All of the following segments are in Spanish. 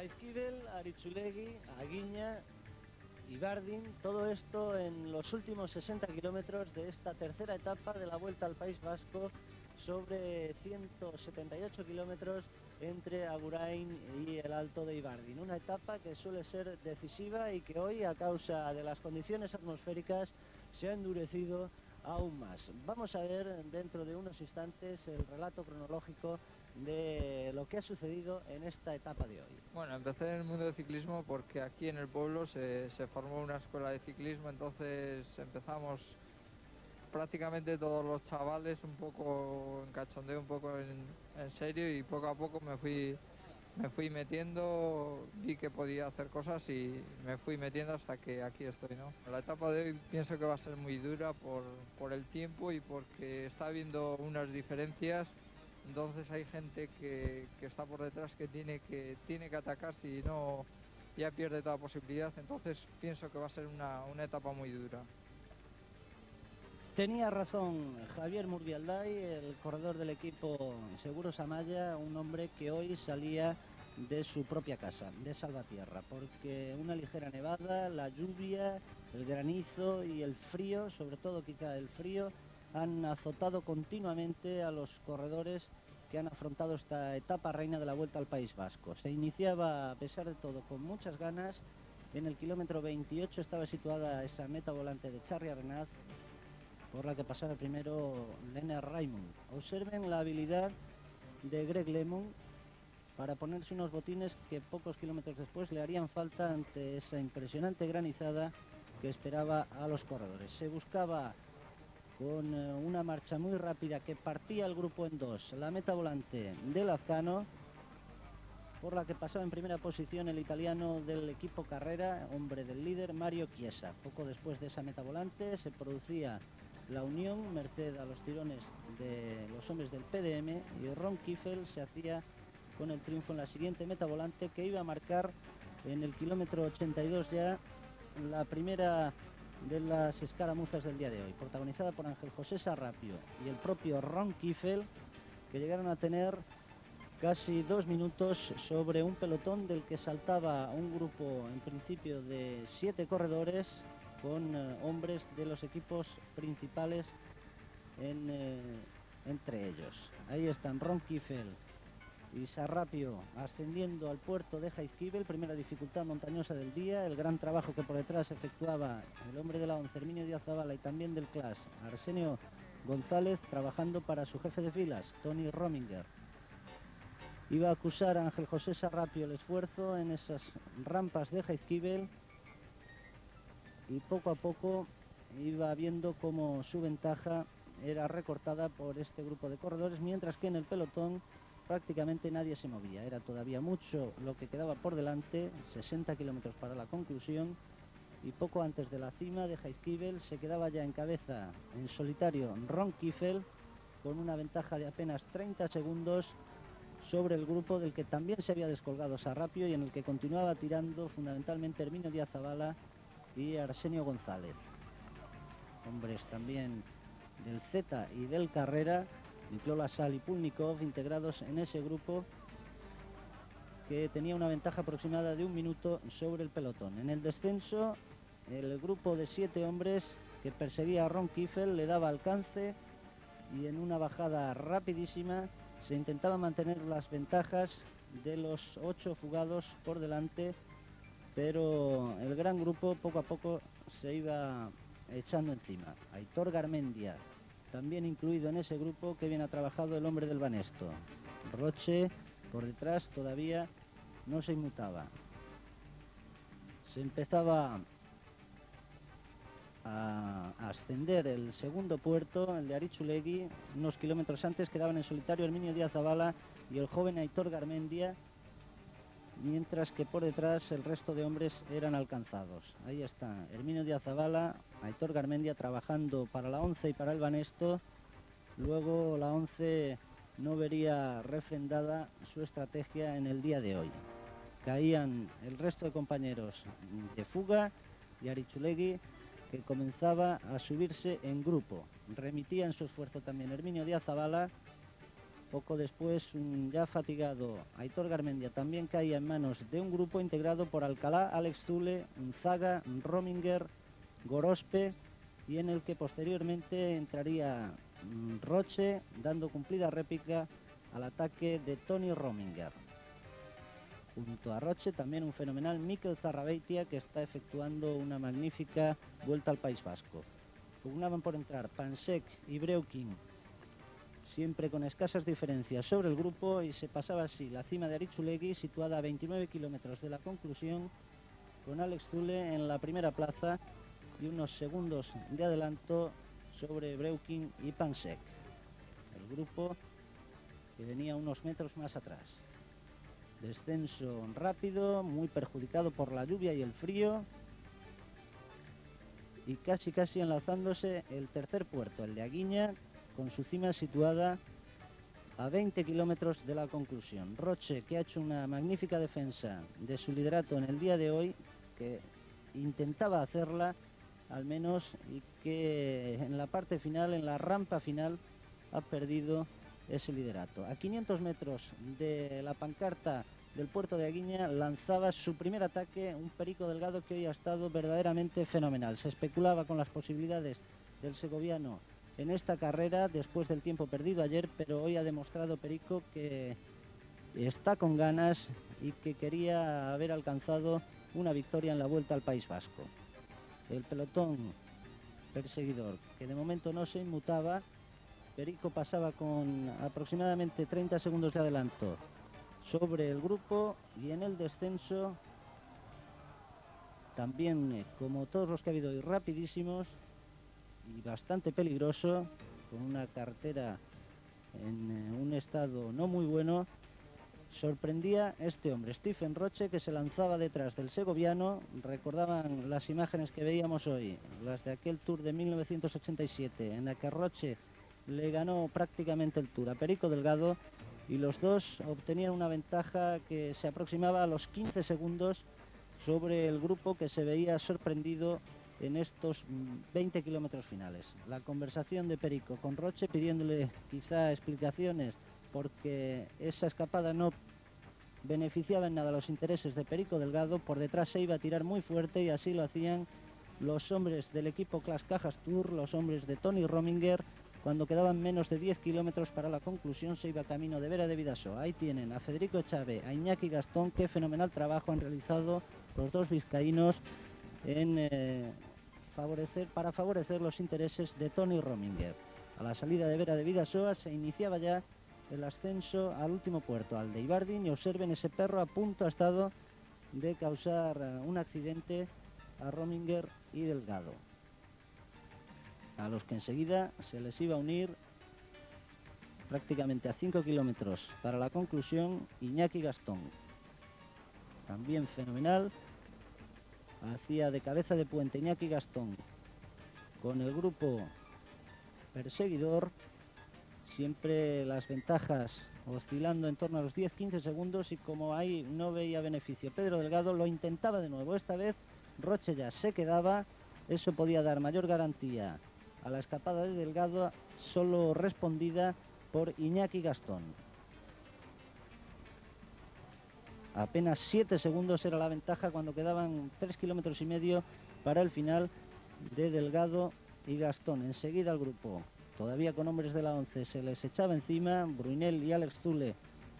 Jaizkibel, Aritzulegui, Aguiña y Gardin, todo esto en los últimos 60 kilómetros de esta tercera etapa de la Vuelta al País Vasco sobre 178 kilómetros entre Agurain y el Alto de Ibardin. Una etapa que suele ser decisiva y que hoy, a causa de las condiciones atmosféricas, se ha endurecido aún más. Vamos a ver dentro de unos instantes el relato cronológico de lo que ha sucedido en esta etapa de hoy. Bueno, empecé en el mundo del ciclismo porque aquí en el pueblo se, formó una escuela de ciclismo, entonces empezamos prácticamente todos los chavales un poco en cachondeo, un poco en, serio y poco a poco me fui me fui metiendo, vi que podía hacer cosas y me fui metiendo hasta que aquí estoy, ¿no? La etapa de hoy pienso que va a ser muy dura por, por el tiempo y porque está habiendo unas diferencias, entonces hay gente que, que, está por detrás que tiene que tiene que atacar si no ya pierde toda posibilidad, entonces pienso que va a ser una, una etapa muy dura. Tenía razón Javier Murbialday, el corredor del equipo Seguros Amaya, un hombre que hoy salía de su propia casa, de Salvatierra, porque una ligera nevada, la lluvia, el granizo y el frío, sobre todo quizá el frío, han azotado continuamente a los corredores que han afrontado esta etapa reina de la Vuelta al País Vasco. Se iniciaba, a pesar de todo, con muchas ganas. En el kilómetro 28 estaba situada esa meta volante de Charri Arenaz por la que pasaba primero Lena Raymond. Observen la habilidad de Greg Lemon para ponerse unos botines que pocos kilómetros después le harían falta ante esa impresionante granizada que esperaba a los corredores. Se buscaba con eh, una marcha muy rápida que partía el grupo en dos, la meta volante de Lazcano, por la que pasaba en primera posición el italiano del equipo carrera, hombre del líder, Mario Chiesa. Poco después de esa meta volante se producía la unión, merced a los tirones de los hombres del PDM, y Ron Kiffel se hacía con el triunfo en la siguiente meta volante que iba a marcar en el kilómetro 82 ya la primera de las escaramuzas del día de hoy, protagonizada por Ángel José Sarrapio y el propio Ron Kiffel, que llegaron a tener casi dos minutos sobre un pelotón del que saltaba un grupo en principio de siete corredores con eh, hombres de los equipos principales eh, entre ellos. Ahí están Ron Kiffel y Sarrapio ascendiendo al puerto de Jaizkibel, primera dificultad montañosa del día, el gran trabajo que por detrás efectuaba el hombre de la once, Herminio Díaz Zavala y también del CLAS, Arsenio González, trabajando para su jefe de filas, Tony Rominger. Iba a acusar a Ángel José Sarrapio el esfuerzo en esas rampas de Jaizkibel y poco a poco iba viendo cómo su ventaja era recortada por este grupo de corredores, mientras que en el pelotón prácticamente nadie se movía. Era todavía mucho lo que quedaba por delante, 60 kilómetros para la conclusión, y poco antes de la cima de Heizkibel se quedaba ya en cabeza en solitario Ron Kiffel con una ventaja de apenas 30 segundos sobre el grupo del que también se había descolgado Sarrapio y en el que continuaba tirando fundamentalmente Herminio Díaz Zavala y Arsenio González. Hombres también del Z y del Carrera, Nicola Sal y Pulnikov integrados en ese grupo que tenía una ventaja aproximada de un minuto sobre el pelotón. En el descenso, el grupo de siete hombres que perseguía a Ron Kiffel le daba alcance y en una bajada rapidísima se intentaba mantener las ventajas de los ocho fugados por delante pero el gran grupo poco a poco se iba echando encima. Aitor Garmendia, también incluido en ese grupo que bien ha trabajado el hombre del Banesto. Roche, por detrás, todavía no se inmutaba. Se empezaba a, ascender el segundo puerto, el de Arichulegui. Unos kilómetros antes quedaban en solitario Herminio Díaz Zavala y el joven Aitor Garmendia, mientras que por detrás el resto de hombres eran alcanzados. Ahí está Herminio Díaz Zavala, Aitor Garmendia trabajando para la 11 y para el Banesto. Luego la 11 no vería refrendada su estrategia en el día de hoy. Caían el resto de compañeros de fuga y Arichulegui que comenzaba a subirse en grupo. Remitía en su esfuerzo también Herminio Díaz Zavala Poco después, ya fatigado Aitor Garmendia también caía en manos de un grupo integrado por Alcalá, Alex Zule, Unzaga, Rominger, Gorospe y en el que posteriormente entraría mm, Roche dando cumplida réplica al ataque de Tony Rominger. Junto a Roche también un fenomenal Mikel Zarrabeitia que está efectuando una magnífica vuelta al País Vasco. Pugnaban por entrar Pansek y Breukin siempre con escasas diferencias sobre el grupo y se pasaba así la cima de Arichulegui situada a 29 kilómetros de la conclusión con Alex Zule en la primera plaza y unos segundos de adelanto sobre Breukin y Pansek. El grupo que venía unos metros más atrás. Descenso rápido, muy perjudicado por la lluvia y el frío. Y casi casi enlazándose el tercer puerto, el de Aguiña, con su cima situada a 20 kilómetros de la conclusión. Roche, que ha hecho una magnífica defensa de su liderato en el día de hoy, que intentaba hacerla al menos y que en la parte final, en la rampa final, ha perdido ese liderato. A 500 metros de la pancarta del puerto de Aguiña lanzaba su primer ataque, un Perico Delgado que hoy ha estado verdaderamente fenomenal. Se especulaba con las posibilidades del segoviano en esta carrera después del tiempo perdido ayer, pero hoy ha demostrado Perico que está con ganas y que quería haber alcanzado una victoria en la vuelta al País Vasco. El pelotón perseguidor, que de momento no se inmutaba, Perico pasaba con aproximadamente 30 segundos de adelanto sobre el grupo y en el descenso también, eh, como todos los que ha habido hoy, rapidísimos, y bastante peligroso, con una cartera en eh, un estado no muy bueno, sorprendía este hombre, Stephen Roche, que se lanzaba detrás del segoviano. Recordaban las imágenes que veíamos hoy, las de aquel Tour de 1987, en la que Roche le ganó prácticamente el Tour a Perico Delgado y los dos obtenían una ventaja que se aproximaba a los 15 segundos sobre el grupo que se veía sorprendido en estos 20 kilómetros finales. La conversación de Perico con Roche pidiéndole quizá explicaciones porque esa escapada no beneficiaba en nada los intereses de Perico Delgado, por detrás se iba a tirar muy fuerte y así lo hacían los hombres del equipo Clas Cajas Tour, los hombres de Tony Rominger, cuando quedaban menos de 10 kilómetros para la conclusión se iba camino de Vera de Vidaso. Ahí tienen a Federico Chávez, a Iñaki Gastón, qué fenomenal trabajo han realizado los dos vizcaínos en eh, favorecer, para favorecer los intereses de Tony Rominger. A la salida de Vera de Vidasoa se iniciaba ya el ascenso al último puerto, al de Ibardin, y observen ese perro a punto ha estado de causar eh, un accidente a Rominger y Delgado, a los que enseguida se les iba a unir prácticamente a 5 kilómetros para la conclusión Iñaki Gastón. También fenomenal hacía de cabeza de puente Iñaki Gastón. Con el grupo perseguidor, siempre las ventajas oscilando en torno a los 10-15 segundos y como ahí no veía beneficio. Pedro Delgado lo intentaba de nuevo, esta vez Roche ya se quedaba, eso podía dar mayor garantía a la escapada de Delgado, solo respondida por Iñaki Gastón. Apenas 7 segundos era la ventaja cuando quedaban 3 kilómetros y medio para el final de Delgado y Gastón. Enseguida el grupo, todavía con hombres de la 11, se les echaba encima, Brunel y Alex Zule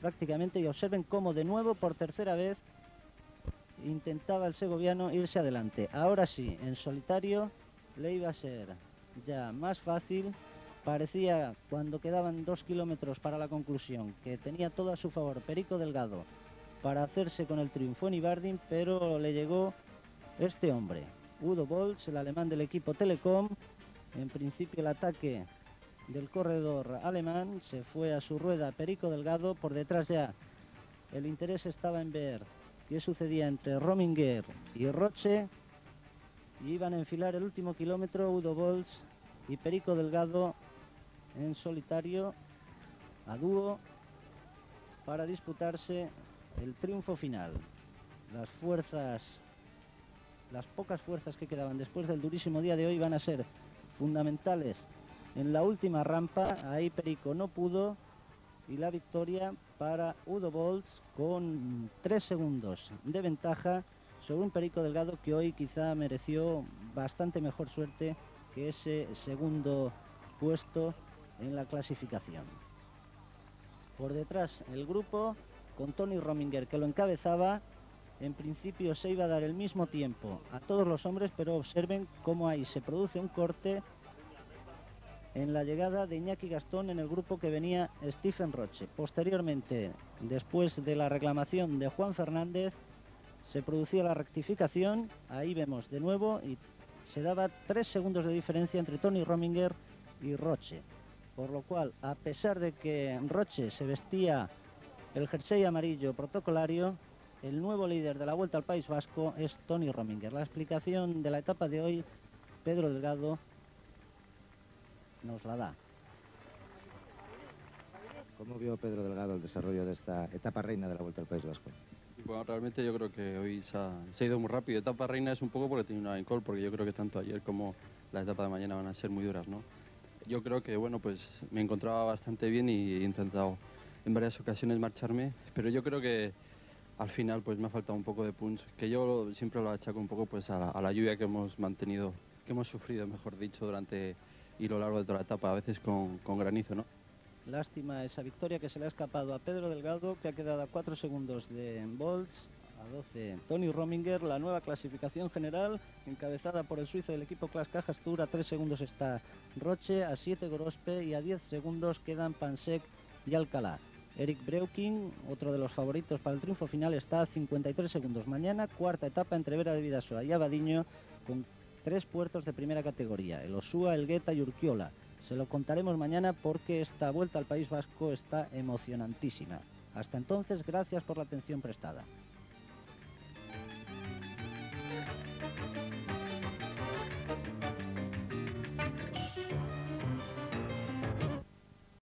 prácticamente, y observen cómo de nuevo por tercera vez intentaba el segoviano irse adelante. Ahora sí, en solitario le iba a ser ya más fácil. Parecía cuando quedaban dos kilómetros para la conclusión que tenía todo a su favor Perico Delgado para hacerse con el triunfo en Ibardin, pero le llegó este hombre, Udo Bolz, el alemán del equipo Telecom. En principio el ataque del corredor alemán se fue a su rueda Perico Delgado, por detrás ya el interés estaba en ver qué sucedía entre Rominger y Roche. Y iban a enfilar el último kilómetro Udo Bolz y Perico Delgado en solitario a dúo para disputarse el triunfo final. Las fuerzas, las pocas fuerzas que quedaban después del durísimo día de hoy van a ser fundamentales en la última rampa. Ahí Perico no pudo y la victoria para Udo Bolts con tres segundos de ventaja sobre un Perico Delgado que hoy quizá mereció bastante mejor suerte que ese segundo puesto en la clasificación. Por detrás el grupo con Tony Rominger que lo encabezaba. En principio se iba a dar el mismo tiempo a todos los hombres, pero observen cómo ahí se produce un corte en la llegada de Iñaki Gastón en el grupo que venía Stephen Roche. Posteriormente, después de la reclamación de Juan Fernández, se producía la rectificación. Ahí vemos de nuevo y se daba tres segundos de diferencia entre Tony Rominger y Roche. Por lo cual, a pesar de que Roche se vestía el jersey amarillo protocolario, el nuevo líder de la Vuelta al País Vasco es Tony Rominger. La explicación de la etapa de hoy, Pedro Delgado nos la da. ¿Cómo vio Pedro Delgado el desarrollo de esta etapa reina de la Vuelta al País Vasco? Bueno, realmente yo creo que hoy se ha, ido muy rápido. Etapa reina es un poco porque tiene una encol, porque yo creo que tanto ayer como la etapa de mañana van a ser muy duras, ¿no? Yo creo que, bueno, pues me encontraba bastante bien y he intentado en varias ocasiones marcharme, pero yo creo que al final pues me ha faltado un poco de punch, que yo siempre lo achaco un poco pues a la, lluvia que hemos mantenido, que hemos sufrido, mejor dicho, durante y lo largo de toda la etapa, a veces con, granizo, ¿no? Lástima esa victoria que se le ha escapado a Pedro Delgado, que ha quedado a 4 segundos de Bolts, a 12 Tony Rominger, la nueva clasificación general, encabezada por el suizo del equipo Class Cajas Tour, a 3 segundos está Roche, a 7 Gorospe y a 10 segundos quedan Pansek y Alcalá. Eric Breuking, otro de los favoritos para el triunfo final, está a 53 segundos. Mañana, cuarta etapa entre Vera de Vidasoa y Abadiño, con tres puertos de primera categoría, el Osúa, el Gueta y Urquiola. Se lo contaremos mañana porque esta vuelta al País Vasco está emocionantísima. Hasta entonces, gracias por la atención prestada.